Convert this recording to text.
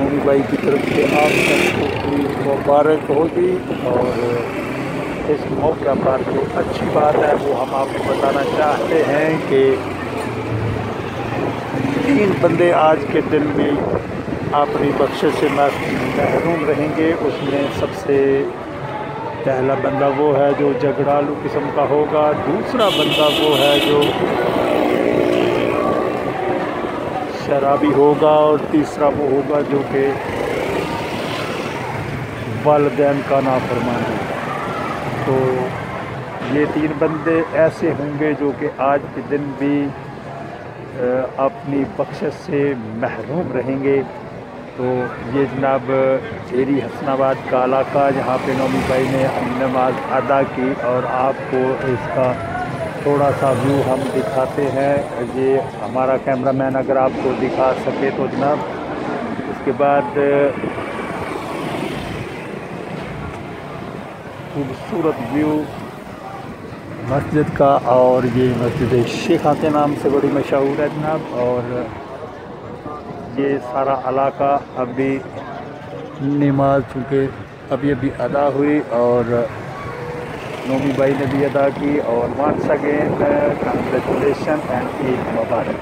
मोमी भाई की तरफ़ से आप सबको मुबारक होगी और इस मौका पर जो अच्छी बात है, वो हम आपको बताना चाहते हैं कि तीन बंदे आज के दिन में अपनी बख्श से महरूम रहेंगे। उसमें सबसे पहला बंदा वो है जो झगड़ालू किस्म का होगा। दूसरा बंदा वो है जो शराबी होगा और तीसरा वो होगा जो कि वालदेन का नाफरमान होगा। तो ये तीन बंदे ऐसे होंगे जो कि आज के दिन भी अपनी बख्श से महरूम रहेंगे। तो ये जनाब एरी हसनाबाद का इलाका, जहाँ पे नौमी भाई ने नमाज़ अदा की और आपको इसका थोड़ा सा व्यू हम दिखाते हैं। ये हमारा कैमरामैन अगर आपको दिखा सके तो जनाब। उसके बाद, खूबसूरत व्यू मस्जिद का और ये मस्जिद शेखा के नाम से बड़ी मशहूर है जनाब। और ये सारा इलाका अभी नमाज़ चूँकि अभी अभी अदा हुई और नोमी भाई ने भी अदा की और once again congratulation and Eid Mubarak.